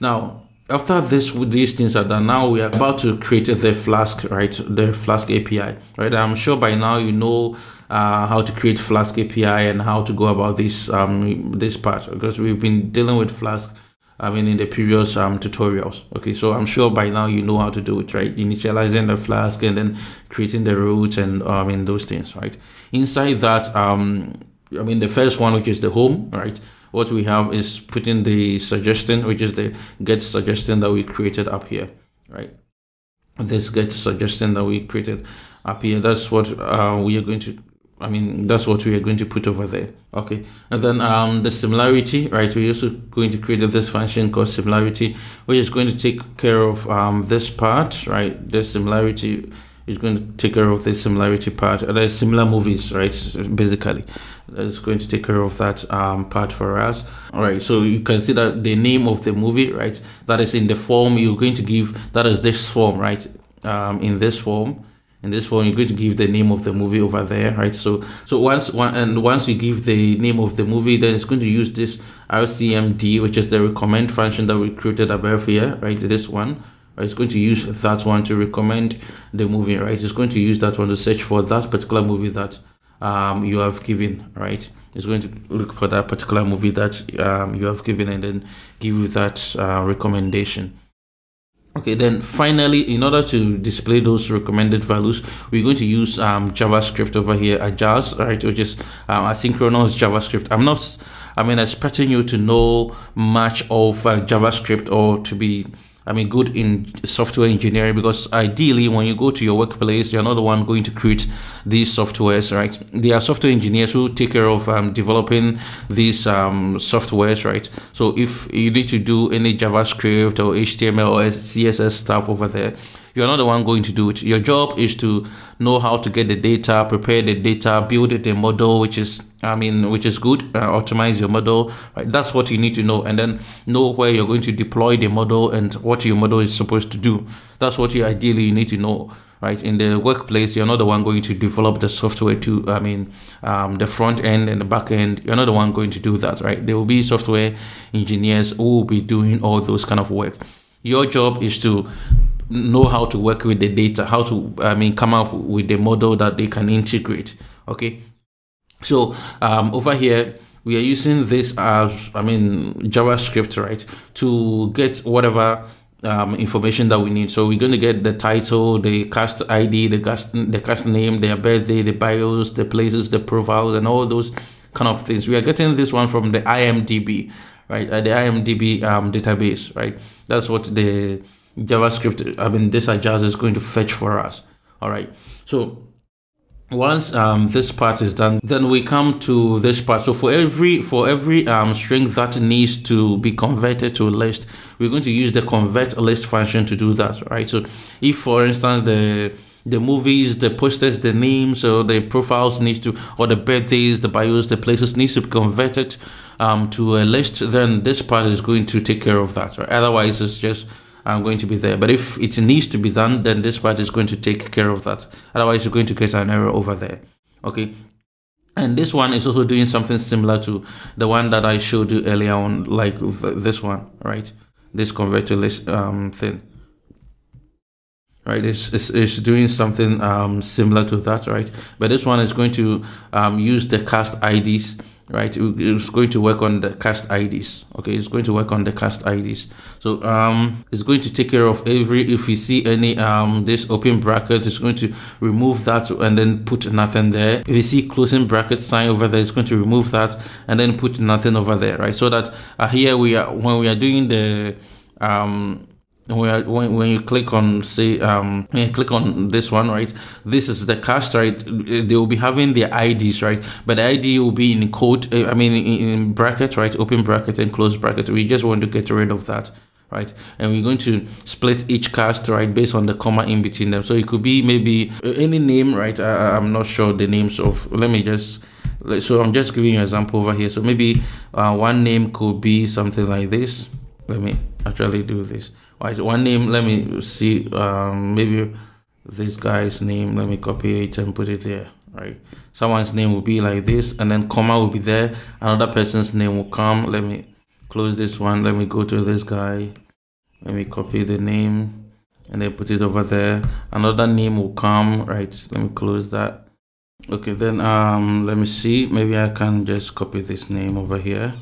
Now, after this with these things are done now we are about to create the flask right the flask api right i'm sure by now you know uh, how to create flask api and how to go about this um this part because we've been dealing with flask I mean, in the previous um, tutorials. Okay, so I'm sure by now you know how to do it, right? Initializing the flask and then creating the route and um, I mean those things, right? Inside that, um, I mean the first one, which is the home, right? What we have is putting the suggestion, which is the get suggestion that we created up here, right? This get suggestion that we created up here. That's what uh, we are going to. I mean, that's what we are going to put over there. Okay, and then um, the similarity, right? We're also going to create this function called similarity, which is going to take care of um, this part, right? The similarity is going to take care of the similarity part. There's similar movies, right? Basically, it's going to take care of that um, part for us. All right, so you can see that the name of the movie, right? That is in the form you're going to give. That is this form, right? Um, in this form, in this form, you're going to give the name of the movie over there, right? So, so once one and once you give the name of the movie, then it's going to use this RCMD, which is the recommend function that we created above here, right? This one? It's going to use that one to recommend the movie, right? It's going to use that one to search for that particular movie that um, you have given, right? It's going to look for that particular movie that um, you have given and then give you that uh, recommendation. Okay, then finally, in order to display those recommended values, we're going to use um, JavaScript over here, Ajax, right, which is um, asynchronous JavaScript. I'm not, I mean, expecting you to know much of uh, JavaScript or to be I mean, good in software engineering because ideally, when you go to your workplace, you're not the one going to create these softwares, right? There are software engineers who take care of um, developing these um, softwares, right? So if you need to do any JavaScript or HTML or CSS stuff over there, you're not the one going to do it. Your job is to know how to get the data, prepare the data, build it a model, which is, I mean, which is good, uh, optimize your model. Right? That's what you need to know, and then know where you're going to deploy the model and what your model is supposed to do. That's what you ideally need to know right in the workplace you're not the one going to develop the software to i mean um, the front end and the back end you're not the one going to do that right there will be software engineers who will be doing all those kind of work your job is to know how to work with the data, how to, I mean, come up with the model that they can integrate. Okay. So um, over here, we are using this as, I mean, JavaScript, right, to get whatever um, information that we need. So we're going to get the title, the cast ID, the cast, the cast name, their birthday, the bios, the places, the profiles, and all those kind of things. We are getting this one from the IMDb, right? Uh, the IMDb um, database, right? That's what the JavaScript, I mean, this Ajax is going to fetch for us. All right. So once um, this part is done, then we come to this part. So for every for every um, string that needs to be converted to a list, we're going to use the convert list function to do that, right? So if, for instance, the the movies, the posters, the names, or the profiles needs to, or the birthdays, the bios, the places needs to be converted um, to a list, then this part is going to take care of that. Right? Otherwise, it's just I'm going to be there. But if it needs to be done, then this part is going to take care of that. Otherwise, you're going to get an error over there. Okay. And this one is also doing something similar to the one that I showed you earlier on, like this one, right? This converter list um, thing. Right, it's, it's, it's doing something um, similar to that, right? But this one is going to um, use the cast IDs right? It's going to work on the cast ids okay? It's going to work on the cast ids so um it's going to take care of every if you see any um this open bracket it's going to remove that and then put nothing there. If you see closing bracket sign over there it's going to remove that and then put nothing over there right? So that uh, here we are when we are doing the um when, when, when you click on say um when you click on this one right this is the cast right? They will be having their ids right? But the id will be in code uh, i mean in, bracket right? Open bracket and close bracket. We just want to get rid of that right? And we're going to split each cast right based on the comma in between them. So it could be maybe uh, any name right? I, i'm not sure the names of let me just so i'm just giving you an example over here. So maybe uh, one name could be something like this let me actually do this right one name let me see um maybe this guy's name let me copy it and put it there right someone's name will be like this and then comma will be there another person's name will come let me close this one. Let me go to this guy. Let me copy the name and then put it over there. Another name will come, right? Let me close that. Okay, then um, let me see. Maybe I can just copy this name over here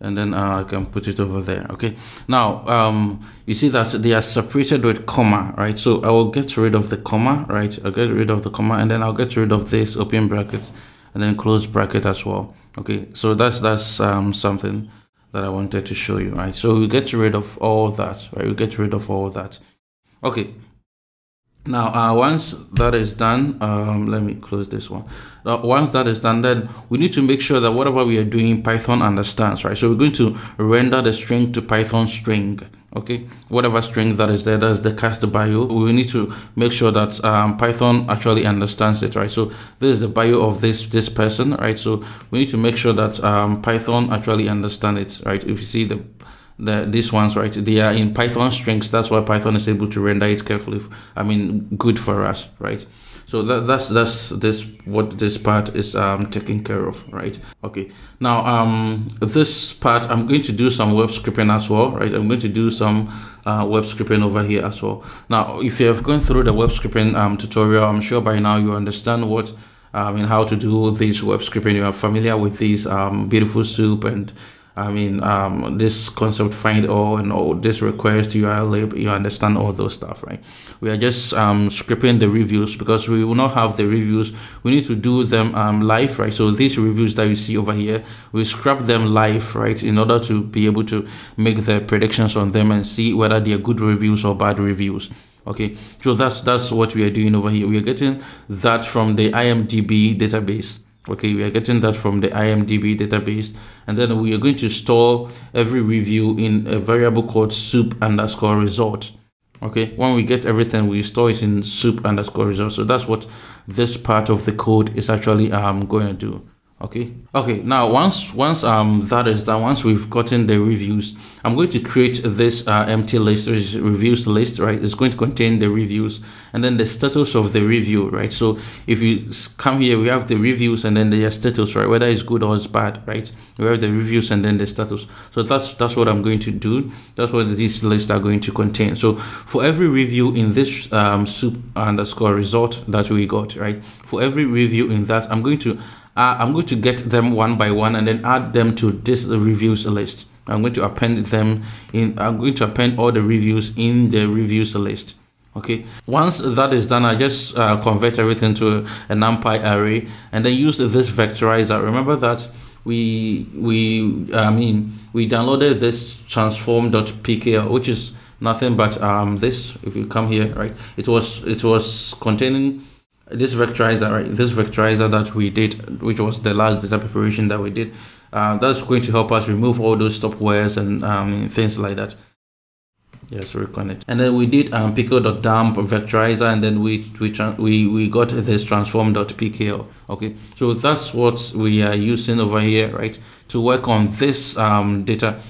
and then uh, I can put it over there. Okay. Now, um, you see that they are separated with comma, right? So I will get rid of the comma, right? I'll get rid of the comma and then I'll get rid of this open brackets and then close bracket as well. Okay. So that's, that's, um, something that I wanted to show you, right? So we get rid of all that, right? We get rid of all that. Okay. Now, uh, once that is done, um, let me close this one. Uh, once that is done, then we need to make sure that whatever we are doing, Python understands, right? So we're going to render the string to Python string, okay? Whatever string that is there, that's the cast bio. We need to make sure that um, Python actually understands it, right? So this is the bio of this this person, right? So we need to make sure that um, Python actually understands it, right? If you see the the these ones right they are in python strings. That's why python is able to render it carefully i mean good for us right? So that, that's that's this what this part is um taking care of right? Okay. Now um this part i'm going to do some web scraping as well right? I'm going to do some uh, web scraping over here as well. Now if you have gone through the web scraping um, tutorial i'm sure by now you understand what I mean how to do this web scraping you are familiar with these um, beautiful soup and I mean, um, this concept find all and all this request URL, you understand all those stuff, right? We are just um, scraping the reviews because we will not have the reviews. We need to do them um, live, right? So these reviews that you see over here, we scrap them live, right? In order to be able to make the predictions on them and see whether they are good reviews or bad reviews okay so that's that's what we are doing over here we are getting that from the imdb database okay we are getting that from the imdb database. And then we are going to store every review in a variable called soup underscore result okay when we get everything we store it in soup underscore result so that's what this part of the code is actually um going to do okay. Okay now once once um that is done once we've gotten the reviews i'm going to create this uh, empty list is reviews list right? It's going to contain the reviews and then the status of the review right? So if you come here we have the reviews and then the status right? Whether it's good or it's bad right? We have the reviews and then the status. So that's that's what i'm going to do. That's what these lists are going to contain. So for every review in this um soup underscore result that we got right? For every review in that i'm going to uh, I'm going to get them one by one and then add them to this reviews list. I'm going to append them in, I'm going to append all the reviews in the reviews list. Okay, once that is done, I just uh, convert everything to a NumPy array and then use this vectorizer. Remember that we, we, I mean, we downloaded this transform.pkl, which is nothing but um, this. If you come here, right, it was, it was containing this vectorizer, right? This vectorizer that we did, which was the last data preparation that we did, uh, that's going to help us remove all those stopwords and um, things like that. Yes, reconnect. And then we did um, pickle.dump vectorizer, and then we we we we got this transform.pkl. Okay, so that's what we are using over here, right, to work on this um, data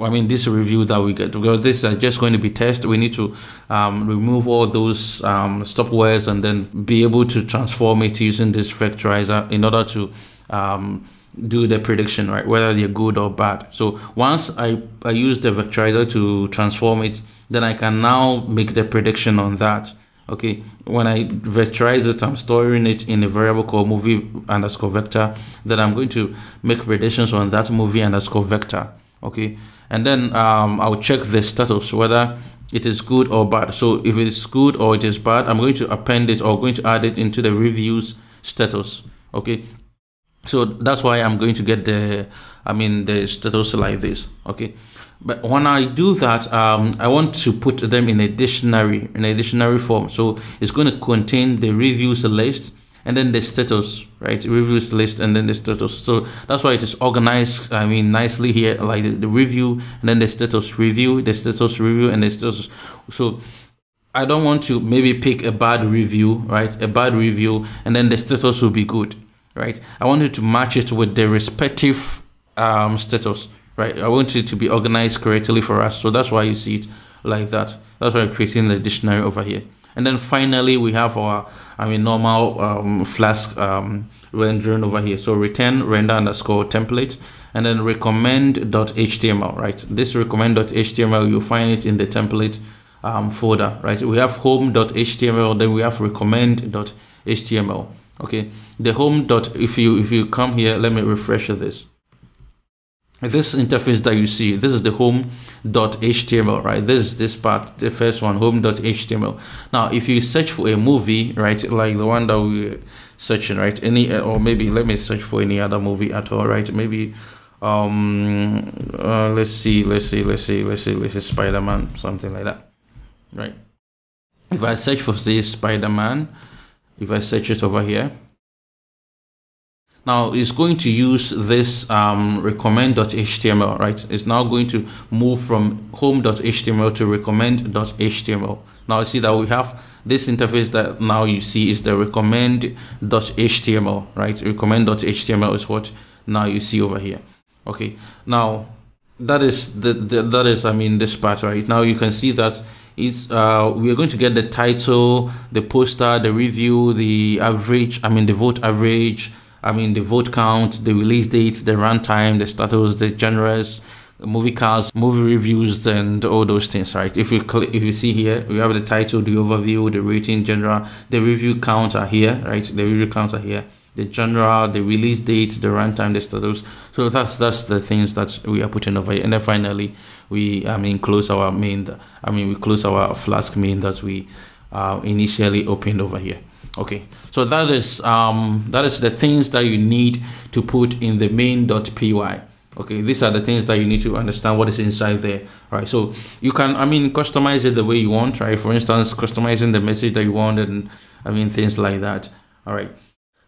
I mean, this review that we get because this is just going to be test. We need to um, remove all those um, stopwords and then be able to transform it using this vectorizer in order to um, do the prediction, right? Whether they're good or bad. So once I, I use the vectorizer to transform it, then I can now make the prediction on that. Okay, when I vectorize it, I'm storing it in a variable called movie underscore vector. Then I'm going to make predictions on that movie underscore vector okay? And then um, I'll check the status whether it is good or bad. So if it is good or it is bad I'm going to append it or going to add it into the reviews status. Okay? So that's why I'm going to get the I mean the status like this. Okay? But when I do that um, I want to put them in a dictionary in a dictionary form. So it's going to contain the reviews list and then the status, right? Reviews list and then the status. So that's why it is organized, I mean, nicely here, like the, the review and then the status review, the status review and the status. So I don't want to maybe pick a bad review, right? A bad review and then the status will be good, right? I want wanted to match it with the respective um, status, right? I want it to be organized correctly for us. So that's why you see it like that. That's why I'm creating the dictionary over here. And then finally, we have our, I mean, normal um, Flask um, rendering over here. So return render underscore template. and then recommend.html, right? This recommend.html, you'll find it in the template um, folder, right? We have home.html, then we have recommend.html. Okay, the home dot if you if you come here, let me refresh this this interface that you see this is the home.html right? This is this part the first one home.html now if you search for a movie right like the one that we're searching right any or maybe let me search for any other movie at all right? Maybe um uh, let's see let's see let's see let's see let's see spider-man something like that right? If i search for this spider-man if i search it over here now it's going to use this um, recommend.html, right? It's now going to move from home.html to recommend.html. Now you see that we have this interface that now you see is the recommend.html, right? Recommend.html is what now you see over here. Okay, now that is the, the that is I mean this part right now you can see that is uh, we are going to get the title, the poster, the review, the average. I mean the vote average I mean, the vote count, the release dates, the runtime, the status, the genres, movie cast, movie reviews, and all those things, right? If you if you see here, we have the title, the overview, the rating, genre, the review count are here, right? The review counts are here. The genre, the release date, the runtime, the status. So that's that's the things that we are putting over here. And then finally, we I mean close our main. I mean we close our Flask main that we uh, initially opened over here okay. So that is um that is the things that you need to put in the main.py okay. These are the things that you need to understand what is inside there. Right so you can i mean customize it the way you want right? For instance customizing the message that you want and i mean things like that. All right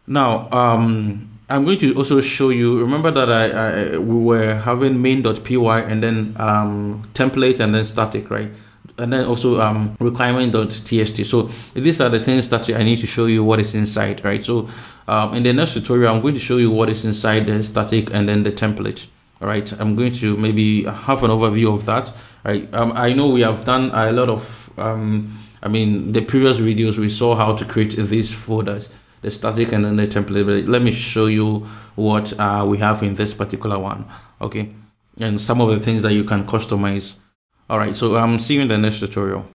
now um i'm going to also show you remember that i, I we were having main.py and then um template and then static right and then also um, requirement.txt. So these are the things that I need to show you what is inside, right? So um, in the next tutorial, I'm going to show you what is inside the static and then the template. All right, I'm going to maybe have an overview of that. Right, um, I know we have done a lot of, um, I mean, the previous videos we saw how to create these folders, the static and then the template. But let me show you what uh, we have in this particular one. Okay, and some of the things that you can customize all right, so I'm um, see you in the next tutorial.